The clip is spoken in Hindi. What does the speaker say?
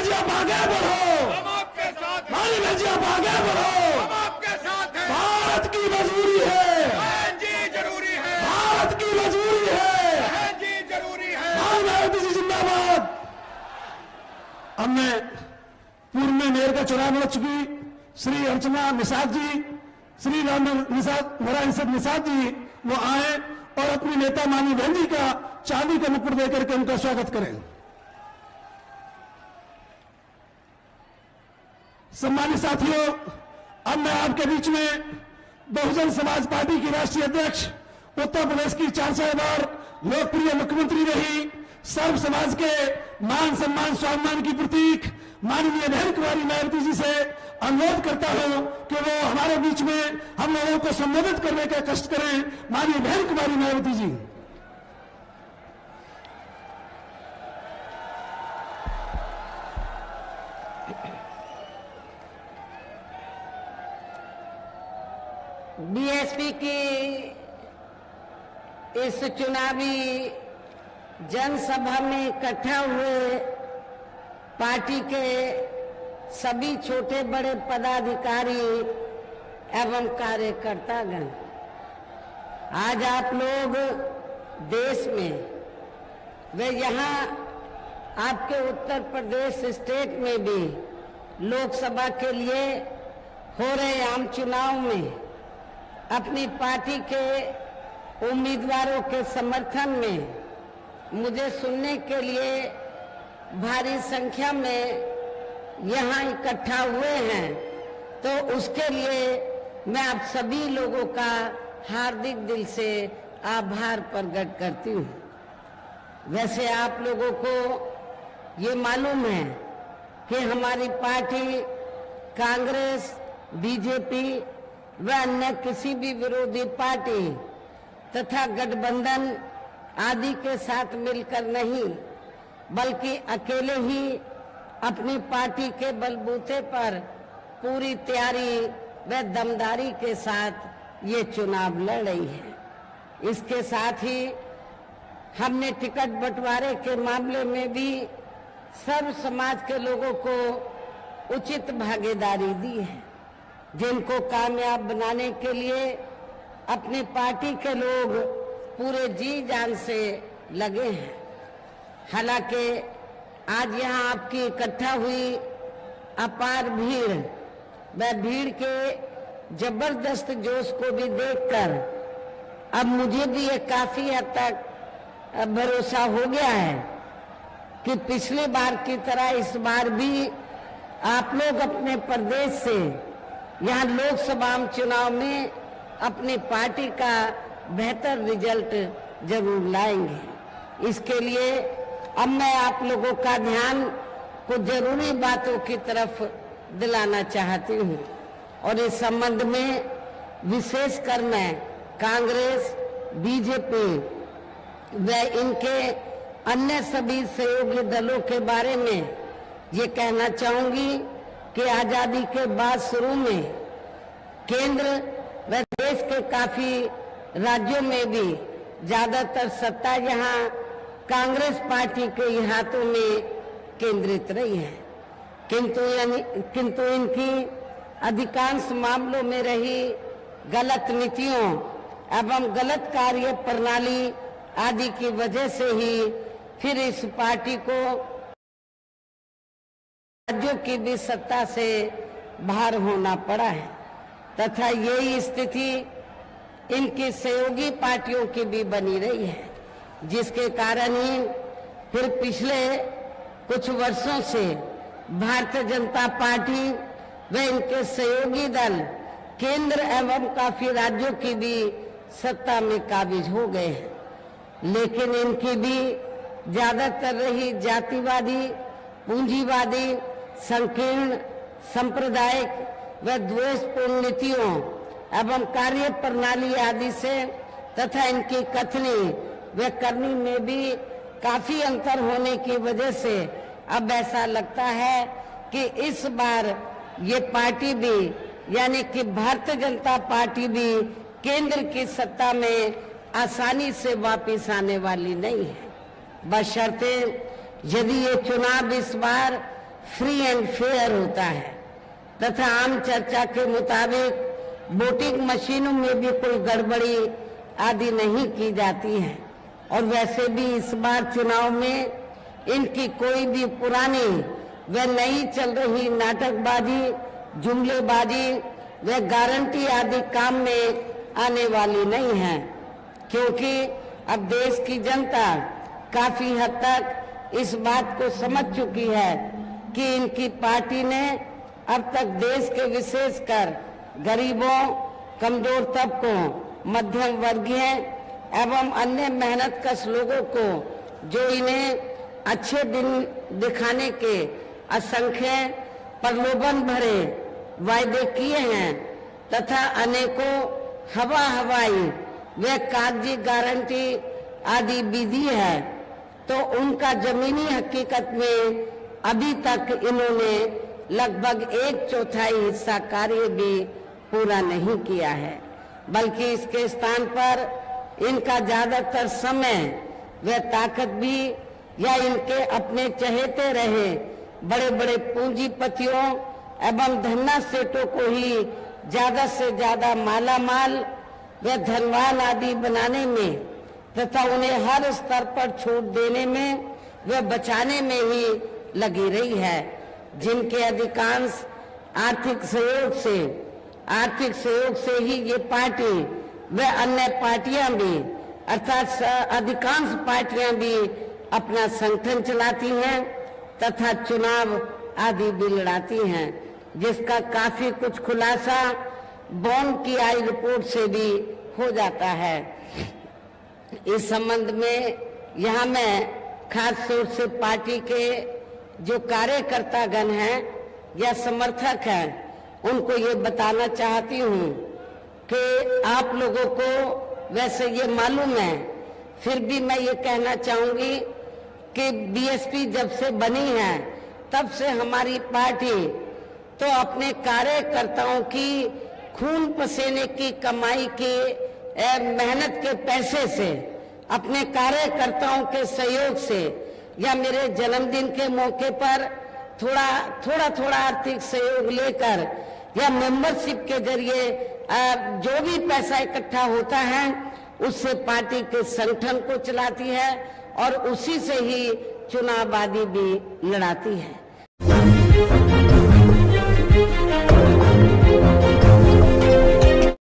बहन जी आगे बढ़ो। हम आपके साथ हैं। मानी बहन जी आप आगे बढ़ो। हम आपके साथ हैं। भारत की मजबूरी है। बहन जी ज़रूरी है। भारत की मजबूरी है। बहन जी ज़रूरी है। भाई जी जिंदाबाद। हमने पूर्व में मेयर का चुनाव लड़ चुकी। श्री अर्चना निषाद जी श्री राम निषाद नारायण निषाद जी वो आए और अपनी नेता मानी बहन जी का चांदी का मुकुट देकर के उनका स्वागत करें। सम्मानित साथियों, अब मैं आपके बीच में बहुजन समाज पार्टी की राष्ट्रीय अध्यक्ष, उत्तर प्रदेश की चार सौ बार लोकप्रिय मुख्यमंत्री रही, सर्व समाज के मान सम्मान, स्वाभिमान की प्रतीक, माननीय बहन कुमारी मायावती जी से अनुरोध करता हूँ कि वो हमारे बीच में हम लोगों को संबोधित करने का कष्ट करें, माननीय बहन कुमारी मायावती जी। बीएसपी की इस चुनावी जनसभा में इकट्ठा हुए पार्टी के सभी छोटे बड़े पदाधिकारी एवं कार्यकर्तागण, आज आप लोग देश में, वे यहाँ आपके उत्तर प्रदेश स्टेट में भी लोकसभा के लिए हो रहे आम चुनाव में अपनी पार्टी के उम्मीदवारों के समर्थन में, मुझे सुनने के लिए भारी संख्या में यहाँ इकट्ठा हुए हैं। तो उसके लिए मैं आप सभी लोगों का हार्दिक दिल से आभार प्रकट करती हूँ। वैसे आप लोगों को ये मालूम है कि हमारी पार्टी कांग्रेस, बीजेपी व अन्य किसी भी विरोधी पार्टी तथा गठबंधन आदि के साथ मिलकर नहीं, बल्कि अकेले ही अपनी पार्टी के बलबूते पर पूरी तैयारी व दमदारी के साथ ये चुनाव लड़ रही है। इसके साथ ही हमने टिकट बंटवारे के मामले में भी सर्व समाज के लोगों को उचित भागीदारी दी है। जिनको कामयाब बनाने के लिए अपनी पार्टी के लोग पूरे जी जान से लगे हैं। हालाँकि आज यहाँ आपकी इकट्ठा हुई अपार भीड़, वह भीड़ के ज़बरदस्त जोश को भी देखकर अब मुझे भी ये काफ़ी हद तक भरोसा हो गया है कि पिछली बार की तरह इस बार भी आप लोग अपने प्रदेश से यहाँ लोकसभा चुनाव में अपनी पार्टी का बेहतर रिज़ल्ट ज़रूर लाएँगे। इसके लिए अब मैं आप लोगों का ध्यान कुछ ज़रूरी बातों की तरफ़ दिलाना चाहती हूँ और इस संबंध में विशेषकर मैं कांग्रेस, बीजेपी व इनके अन्य सभी सहयोगी दलों के बारे में ये कहना चाहूँगी कि आज़ादी के बाद शुरू में केंद्र व देश के काफ़ी राज्यों में भी ज़्यादातर सत्ता यहाँ कांग्रेस पार्टी के हाथों में केंद्रित रही है। किंतु यानी, किंतु इनकी अधिकांश मामलों में रही गलत नीतियों एवं गलत कार्य प्रणाली आदि की वजह से ही फिर इस पार्टी को राज्यों की भी सत्ता से बाहर होना पड़ा है। तथा यही स्थिति इनकी सहयोगी पार्टियों की भी बनी रही है, जिसके कारण ही फिर पिछले कुछ वर्षों से भारतीय जनता पार्टी व इनके सहयोगी दल केंद्र एवं काफ़ी राज्यों की भी सत्ता में काबिज हो गए हैं। लेकिन इनकी भी ज़्यादातर रही जातिवादी, पूंजीवादी संकीर्ण, सांप्रदायिक व द्वेषपूर्ण नीतियों एवं कार्य प्रणाली आदि से तथा इनकी कथनी व करनी में भी काफ़ी अंतर होने की वजह से अब ऐसा लगता है कि इस बार ये पार्टी भी, यानी कि भारतीय जनता पार्टी भी केंद्र की सत्ता में आसानी से वापस आने वाली नहीं है। बशर्ते यदि ये चुनाव इस बार फ्री एंड फेयर होता है। तथा आम चर्चा के मुताबिक वोटिंग मशीनों में भी कोई गड़बड़ी आदि नहीं की जाती है। और वैसे भी इस बार चुनाव में इनकी कोई भी पुरानी व नई चल रही नाटकबाजी, जुमलेबाजी व गारंटी आदि काम में आने वाली नहीं है। क्योंकि अब देश की जनता काफ़ी हद तक इस बात को समझ चुकी है कि इनकी पार्टी ने अब तक देश के विशेषकर गरीबों, कमज़ोर तबकों, मध्यम वर्गीय एवं अन्य मेहनत कश लोगों को, जो इन्हें अच्छे दिन दिखाने के असंख्य प्रलोभन भरे वायदे किए हैं तथा अनेकों हवा हवाई व कागज़ी गारंटी आदि विधि है तो उनका जमीनी हकीकत में अभी तक इन्होंने लगभग एक चौथाई हिस्सा कार्य भी पूरा नहीं किया है, बल्कि इसके स्थान पर इनका ज़्यादातर समय व ताकत भी या इनके अपने चहेते रहे बड़े बड़े पूंजीपतियों एवं धन्ना सेठों को ही ज़्यादा से ज़्यादा माला माल व धनवान आदि बनाने में तथा उन्हें हर स्तर पर छूट देने में व बचाने में ही लगी रही है, जिनके अधिकांश आर्थिक सहयोग से, आर्थिक सहयोग से ही ये पार्टी व अन्य पार्टियाँ भी, अर्थात अधिकांश पार्टियाँ भी अपना संगठन चलाती हैं तथा चुनाव आदि भी लड़ाती हैं, जिसका काफ़ी कुछ खुलासा बॉन की आई रिपोर्ट से भी हो जाता है। इस संबंध में यहाँ मैं खास तौर से पार्टी के जो कार्यकर्ता गण हैं या समर्थक हैं, उनको ये बताना चाहती हूँ कि आप लोगों को वैसे ये मालूम है, फिर भी मैं ये कहना चाहूँगी कि बीएसपी जब से बनी है, तब से हमारी पार्टी तो अपने कार्यकर्ताओं की खून पसीने की कमाई के मेहनत के पैसे से, अपने कार्यकर्ताओं के सहयोग से या मेरे जन्मदिन के मौके पर थोड़ा थोड़ा थोड़ा आर्थिक सहयोग लेकर या मेंबरशिप के ज़रिए जो भी पैसा इकट्ठा होता है, उससे पार्टी के संगठन को चलाती है और उसी से ही चुनाव आदि भी लड़ाती है।